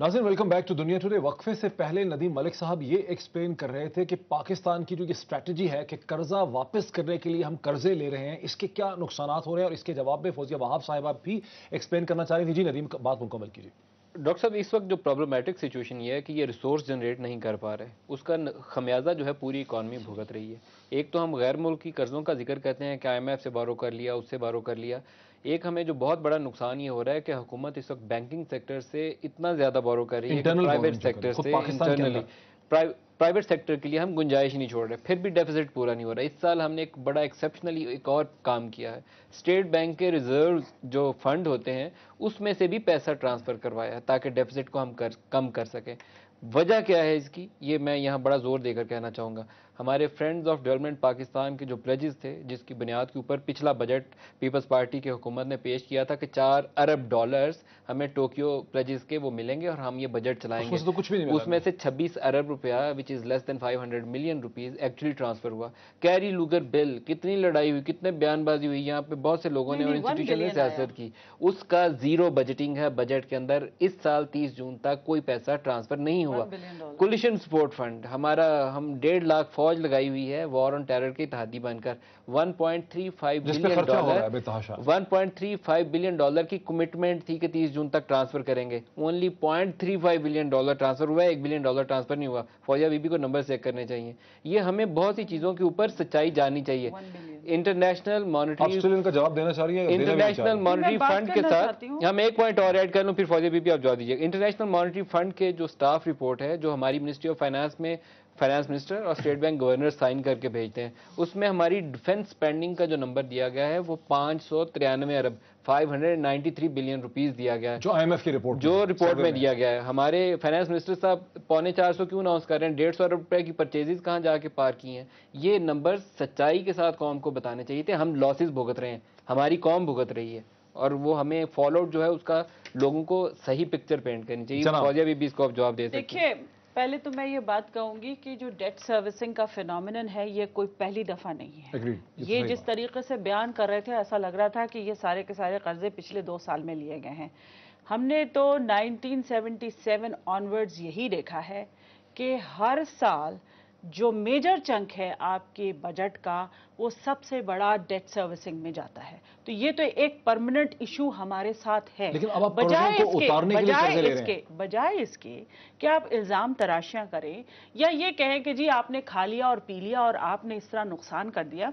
ناظرین، welcome back to Dunya today. وقفے سے پہلے ندیم ملک صاحب یہ ایکسپلین کر رہے تھے کہ پاکستان کی جو یہ اسٹریٹجی ہے کہ قرضہ واپس کرنے کے لیے ہم قرضے لے رہے ہیں، اس کے کیا نقصانات ہو رہے ہیں؟ اور اس کے جواب میں فوزیہ وہاب صاحبہ بھی ایکسپلین کرنا چاہ رہی تھی جی ندیم، بات مکمل کیجیے۔ ڈاکٹر صاحب اس وقت جو پرابلمٹک سچویشن یہ ہے کہ یہ ریسورس جنریٹ نہیں کر پا رہے اس کا خمیازہ جو ہے پوری اکانومی بھگت رہی ہے۔ ایک تو ہم غیر ملکی قرضوں کا ذکر کرتے ہیں کہ آئی ایم ایف سے بارو کر لیا اس سے بارو کر لیا۔ ایک ہمیں جو بہت بڑا نقصان یہ ہو رہا ہے کہ حکومت اس وقت بینکنگ سیکٹر سے اتنا زیادہ بورو کر رہی ہے پرائیویٹ سیکٹر سے انٹرنلی پرائیویٹ سیکٹر کے لیے ہم گنجائش نہیں چھوڑ رہے، پھر بھی ڈیفیزٹ پورا نہیں ہو رہا۔ اس سال ہم نے ایک بڑا ایکسیپشنلی ایک اور کام کیا ہے۔ اسٹیٹ بینک کے ریزرو جو فنڈ ہوتے ہیں، اس میں سے بھی پیسہ ٹرانسفر کروایا ہے تاکہ ڈیفیزٹ کو ہم کر کم کر سکیں۔ وجہ کیا ہے اس کی؟ یہ میں یہاں بڑا زور دے کر کہنا چاہوں گا۔ ہمارے فرینڈز آف ڈیولپمنٹ پاکستان کے جو پلیجز تھے جس کی بنیاد کے اوپر پچھلا بجٹ پیپلز پارٹی کی حکومت نے پیش کیا تھا کہ چار ارب ڈالرز ہمیں ٹوکیو پلیجز کے وہ ملیں گے اور ہم یہ بجٹ چلائیں گے۔ اس میں سے چھبیس ارب روپیہ which is less than five hundred million rupees actually transfer ہوا۔ کیری لوگر بل کتنی لڑائی ہوئی کتنے بیان بازی ہوئی یہاں پہ بہت سے لوگوں نے اور انسٹیٹیوشن نے سیاست کی۔ اس کا زیرو بجٹنگ ہے بجٹ کے اندر۔ اس سال تیس جون تک کوئی پیسہ ٹرانسفر نہیں ہوا۔ کولیشن سپورٹ فنڈ ہمارا ہم ڈیڑھ لاکھ فوج لگائی ہوئی ہے وار آن ٹیرر کی اتحادی بن کر۔ 1.35 بلین ڈالر 1.35 بلین ڈالر کی کمٹمنٹ تھی کہ تیس جون تک ٹرانسفر کریں گے۔ اونلی 0.35 بلین ڈالر ٹرانسفر ہوا ہے ایک بلین ڈالر ٹرانسفر نہیں ہوا۔ فوجہ بی بی کو نمبر چیک کرنے چاہیے۔ یہ ہمیں بہت سی چیزوں کے اوپر سچائی جانی چاہیے۔ International monetary international monetary fund کے ساتھ ہم ایک پوائنٹ اور ایڈ کر لوں پھر فوجہ بی بی آپ جواب دیجیے۔ انٹرنیشنل مانیٹری فنڈ کے جو سٹاف رپورٹ ہے جو ہماری منسٹری آف فائنانس میں فائنانس منسٹر اور اسٹیٹ بینک گورنر سائن کر کے بھیجتے ہیں اس میں ہماری ڈیفنس اسپینڈنگ کا جو نمبر دیا گیا ہے وہ پانچ سو ترانوے ارب۔ Five hundred ninety three billion rupees دیا گیا ہے۔ جو آئی ایم ایف کی رپورٹ جو رپورٹ میں دیا گیا ہے۔ ہمارے فائنانس منسٹر صاحب پونے چار سو کیوں اناؤنس کر رہے ہیں؟ ڈیڑھ سو ارب روپے کی پرچیزز کہاں جا کے پار کی ہیں؟ یہ نمبر سچائی کے ساتھ قوم کو بتانے چاہیے تھے۔ ہم لاسز بھگت رہے ہیں۔ ہماری قوم بھگت رہی ہے۔ اور وہ ہمیں فالو جو ہے اس کا لوگوں کو صحیح پکچر پینٹ کرنی چاہیے۔ فوجہ بھی اس کو آپ جواب دے سکتے ہیں۔ پہلے تو میں یہ بات کہوں گی کہ جو ڈیٹ سروسنگ کا فینومنن ہے یہ کوئی پہلی دفعہ نہیں ہے۔ یہ جس طریقے سے بیان کر رہے تھے ایسا لگ رہا تھا کہ یہ سارے کے سارے قرضے پچھلے دو سال میں لیے گئے ہیں۔ ہم نے تو نائنٹین سیونٹی سیون آنورڈز یہی دیکھا ہے کہ ہر سال جو میجر چنک ہے آپ کے بجٹ کا وہ سب سے بڑا ڈیٹ سروسنگ میں جاتا ہے۔ تو یہ تو ایک پرمننٹ ایشو ہمارے ساتھ ہے۔ بجائے اس کے بجائے اس کے کہ آپ الزام تراشیاں کریں یا یہ کہیں کہ جی آپ نے کھا لیا اور پی لیا اور آپ نے اس طرح نقصان کر دیا۔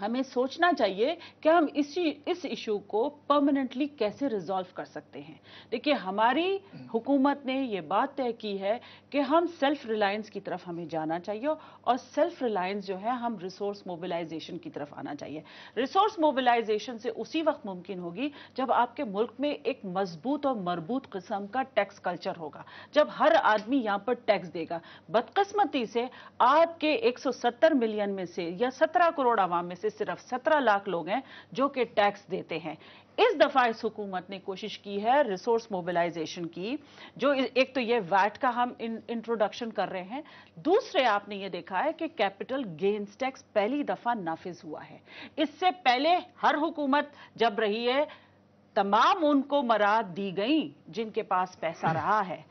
ہمیں سوچنا چاہیے کہ ہم اسی، اس ایشو کو پرمننٹلی کیسے ریزالو کر سکتے ہیں۔ دیکھیے، ہماری حکومت نے یہ بات طے کی ہے کہ ہم سیلف ریلائنس کی طرف ہمیں جانا چاہیے اور سیلف ریلائنس جو ہے، ہم ریسورس موبلائزیشن کی طرف آنا چاہیے۔ ریسورس موبلائزیشن سے اسی وقت ممکن ہوگی جب آپ کے ملک میں ایک مضبوط اور مربوط قسم کا ٹیکس کلچر ہوگا۔ جب ہر آدمی یہاں پر ٹیکس دے گا۔ بدقسمتی سے آپ کے ایک سو ستر ملین میں سے یا سترہ کروڑ عوام میں سے صرف سترہ لاکھ لوگ ہیں جو کہ ٹیکس دیتے ہیں۔ اس دفعہ اس حکومت نے کوشش کی ہے ریسورس موبلائزیشن کی، جو ایک تو یہ ویٹ کا ہم انٹروڈکشن کر رہے ہیں۔ دوسرے آپ نے یہ دیکھا ہے کہ کیپٹل گینز ٹیکس پہلی دفعہ نافذ ہوا ہے۔ اس سے پہلے ہر حکومت جب رہی ہے، تمام ان کو مراد دی گئیں جن کے پاس پیسہ رہا ہے۔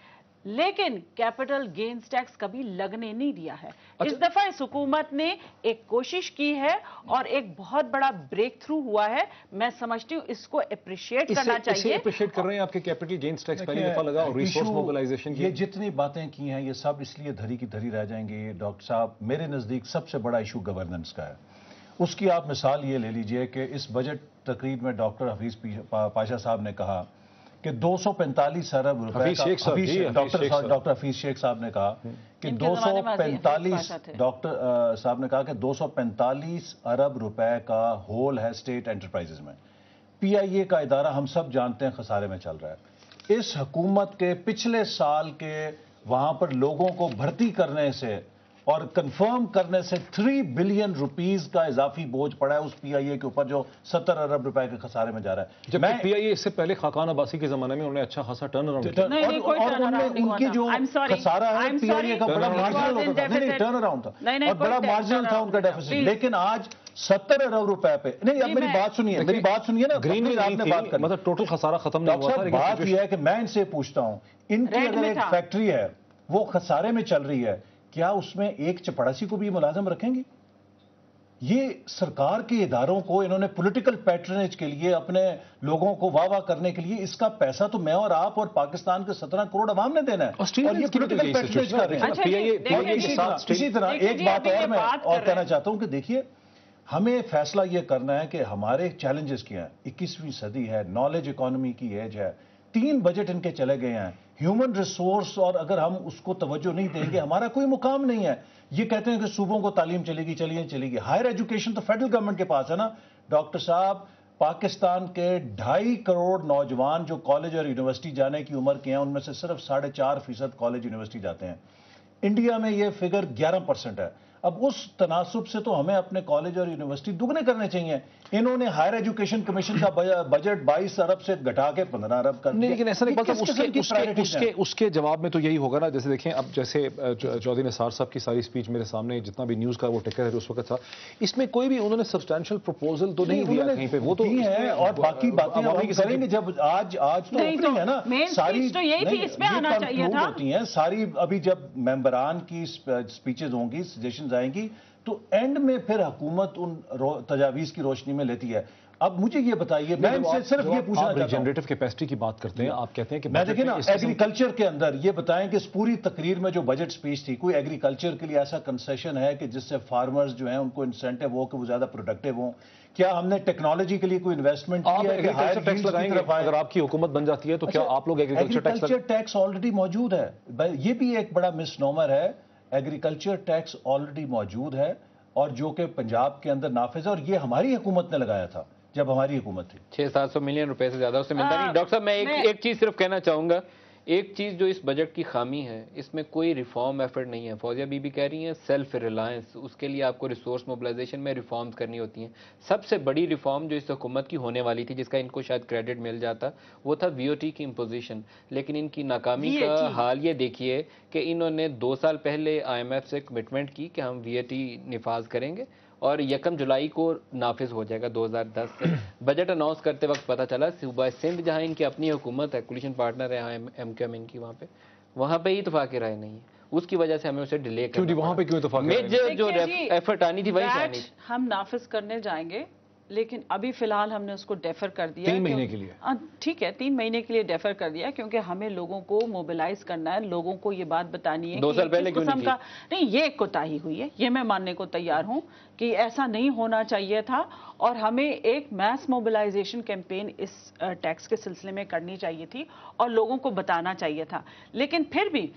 لیکن کیپٹل گینز ٹیکس کبھی لگنے نہیں دیا ہے۔ اس اچھا۔ دفعہ اس حکومت نے ایک کوشش کی ہے اور ایک بہت بڑا بریک تھرو ہوا ہے۔ میں سمجھتی ہوں اس کو اپریشیٹ کرنا چاہیے۔ اپریشیٹ کر رہے ہیں آپ کے کیپٹل گینز ٹیکس پہلی دفعہ لگا اور ریسورس موبلائزیشن یہ جتنی باتیں کی ہیں یہ سب اس لیے دھری کی دھری رہ جائیں گے۔ ڈاکٹر صاحب میرے نزدیک سب سے بڑا ایشو گورننس کا ہے۔ اس کی آپ مثال یہ لے لیجیے کہ اس بجٹ تقریب میں ڈاکٹر حفیظ پاشا صاحب نے کہا کہ دو سو پینتالیس ارب روپے ڈاکٹر حفیظ شیخ صاحب نے کہا کہ دو سو پینتالیس ڈاکٹر صاحب نے کہا کہ دو سو پینتالیس ارب روپے کا ہول ہے اسٹیٹ انٹرپرائزز میں۔ پی آئی اے کا ادارہ ہم سب جانتے ہیں خسارے میں چل رہا ہے۔ اس حکومت کے پچھلے سال کے وہاں پر لوگوں کو بھرتی کرنے سے اور کنفرم کرنے سے تھری بلین روپیز کا اضافی بوجھ پڑا ہے اس پی آئی اے کے اوپر جو ستر ارب روپے کے خسارے میں جا رہا ہے۔ جب پی آئی اے اس سے پہلے خاقان عباسی کے زمانے میں انہوں نے اچھا خاصا ٹرن اراؤنڈ اور ان کی جو خسارہ ہے پی آئی اے کا بڑا مارجنل ہوتا تھا۔ ٹرن اراؤنڈ تھا۔ اور بڑا مارجنل تھا ان کا ڈیفیسٹ لیکن آج ستر ارب روپے پہ نہیں اب میری بات سنیے میری بات سنیے نا گرین آپ نے بات کر مطلب ٹوٹل خسارہ ختم نہیں ہوا تھا بات یہ ہے کہ میں ان سے پوچھتا ہوں ان کی اگر ایک فیکٹری ہے وہ خسارے میں چل رہی ہے۔ کیا اس میں ایک چپڑاسی کو بھی ملازم رکھیں گی یہ سرکار کے اداروں کو انہوں نے پولیٹیکل پیٹرنیج کے لیے اپنے لوگوں کو واہ واہ کرنے کے لیے اس کا پیسہ تو میں اور آپ اور پاکستان کے سترہ کروڑ عوام نے دینا ہے۔ اور یہ پولیٹیکل پیٹرنیج کر رہے ہیں۔ اچھا اسی طرح ایک بات اور میں اور کہنا چاہتا ہوں کہ دیکھیے ہمیں فیصلہ یہ کرنا ہے کہ ہمارے چیلنجز کیا ہیں؟ اکیسویں صدی ہے نالج اکانومی کی ایج ہے۔ تین بجٹ ان کے چلے گئے ہیں۔ ہیومن ریسورس اور اگر ہم اس کو توجہ نہیں دیں گے، ہمارا کوئی مقام نہیں ہے۔ یہ کہتے ہیں کہ صوبوں کو تعلیم چلے گی چلیے چلے گی۔ ہائر ایجوکیشن تو فیڈرل گورنمنٹ کے پاس ہے نا۔ ڈاکٹر صاحب، پاکستان کے ڈھائی کروڑ نوجوان جو کالج اور یونیورسٹی جانے کی عمر کے ہیں، ان میں سے صرف ساڑھے چار فیصد کالج یونیورسٹی جاتے ہیں۔ انڈیا میں یہ فگر گیارہ پرسنٹ ہے۔ اب اس تناسب سے تو ہمیں اپنے کالج اور یونیورسٹی دگنے کرنے چاہیے۔ انہوں نے ہائر ایجوکیشن کمیشن کا بجٹ بائیس ارب سے گھٹا کے پندرہ ارب کر نہیں لیکن ایسا نہیں اس کے جواب میں تو یہی ہوگا نا جیسے دیکھیں اب جیسے چودھری نثار صاحب کی ساری سپیچ میرے سامنے جتنا بھی نیوز کا وہ ٹکر ہے اس وقت تھا اس میں کوئی بھی انہوں نے سبسٹینشل پروپوزل تو نہیں دیا کہیں پہ۔ وہ تو ہے اور باقی باتیں کریں گے جب آج آج تو اوپننگ ہے نا۔ ساری ہوتی ہیں۔ ساری ابھی جب ممبران کی سپیچز ہوں گی سجیشنز آئیں گی تو اینڈ میں پھر حکومت ان تجاویز کی روشنی میں لیتی ہے۔ اب مجھے یہ بتائیے میں صرف یہ پوچھنا چاہتا ہوں۔ جنریٹو کیپیسٹی کی بات کرتے ہیں آپ کہتے ہیں کہ میں دیکھیں نا ایگریکلچر کے اندر یہ بتائیں کہ اس پوری تقریر میں جو بجٹ سپیچ تھی کوئی ایگریکلچر کے لیے ایسا کنسیشن ہے کہ جس سے فارمرز جو ہیں ان کو انسینٹیو ہو کہ وہ زیادہ پروڈکٹیو ہوں؟ کیا ہم نے ٹیکنالوجی کے لیے کوئی انویسٹمنٹ اگر آپ کی حکومت بن جاتی ہے تو کیا اچھا، آپ لوگ ایگریکلچر ٹیکس آلریڈی موجود ہے۔ یہ بھی ایک بڑا مس نومر ہے۔ ایگریکلچر ٹیکس آلریڈی موجود ہے اور جو کہ پنجاب کے اندر نافذ ہے اور یہ ہماری حکومت نے لگایا تھا جب ہماری حکومت تھی۔ چھ سات سو ملین روپے سے زیادہ اس سے ملتا نہیں۔ ڈاکٹر صاحب میں ایک چیز صرف کہنا چاہوں گا۔ ایک چیز جو اس بجٹ کی خامی ہے اس میں کوئی ریفارم ایفرٹ نہیں ہے۔ فوزیہ بی بھی کہہ رہی ہیں سیلف ریلائنس اس کے لیے آپ کو ریسورس موبلائزیشن میں ریفارمز کرنی ہوتی ہیں۔ سب سے بڑی ریفارم جو اس حکومت کی ہونے والی تھی جس کا ان کو شاید کریڈٹ مل جاتا وہ تھا وی او ٹی کی امپوزیشن لیکن ان کی ناکامی کا حال یہ دیکھیے کہ انہوں نے دو سال پہلے آئی ایم ایف سے کمٹمنٹ کی کہ ہم وی او ٹی نفاذ کریں گے۔ اور یکم جولائی کو نافذ ہو جائے گا دو ہزار دس سے۔ بجٹ اناؤنس کرتے وقت پتا چلا صوبہ سندھ جہاں ان کی اپنی حکومت ہے کولیشن پارٹنر ہے ایم کیو ایم ان کی وہاں پہ وہاں پہ ہی اتفاق رائے نہیں ہے۔ اس کی وجہ سے ہمیں اسے ڈیلے کر جی، وہاں پہ کیوں اتفاق جو ایفرٹ آنی تھی وہی آنی ہم نافذ کرنے جائیں گے۔ لیکن ابھی فی الحال ہم نے اس کو ڈیفر کر دیا تین مہینے کے لیے۔ ٹھیک ہے تین مہینے کے لیے ڈیفر کر دیا کیونکہ ہمیں لوگوں کو موبلائز کرنا ہے لوگوں کو یہ بات بتانی ہے دو سال پہلے قسم کا نہیں یہ ایک کوتاہی ہوئی ہے یہ میں ماننے کو تیار ہوں کہ ایسا نہیں ہونا چاہیے تھا اور ہمیں ایک میس موبلائزیشن کیمپین اس ٹیکس کے سلسلے میں کرنی چاہیے تھی اور لوگوں کو بتانا چاہیے تھا۔ لیکن پھر بھی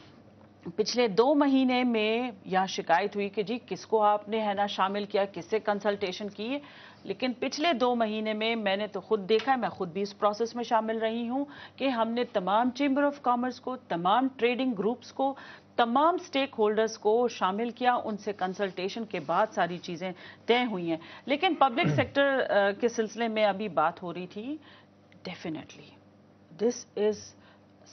پچھلے دو مہینے میں یہاں شکایت ہوئی کہ جی کس کو آپ نے ہے نا شامل کیا کس سے کنسلٹیشن کی؟ لیکن پچھلے دو مہینے میں میں نے تو خود دیکھا ہے میں خود بھی اس پروسیس میں شامل رہی ہوں کہ ہم نے تمام چیمبر آف کامرس کو تمام ٹریڈنگ گروپس کو تمام سٹیک ہولڈرز کو شامل کیا۔ ان سے کنسلٹیشن کے بعد ساری چیزیں طے ہوئی ہیں۔ لیکن پبلک سیکٹر کے سلسلے میں ابھی بات ہو رہی تھی۔ Definitely this is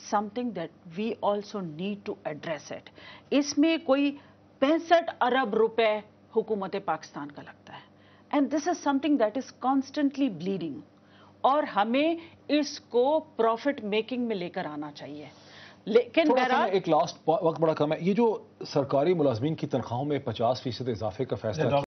something that we also need to address it اس میں کوئی پینسٹھ ارب روپے حکومت پاکستان کا لگتا ہے۔ And this is something that is constantly bleeding اور ہمیں اس کو پروفٹ میکنگ میں لے کر آنا چاہیے۔ لیکن ایک لاسٹ وقت بڑا کم ہے۔ یہ جو سرکاری ملازمین کی تنخواہوں میں پچاس فیصد اضافے کا فیصلہ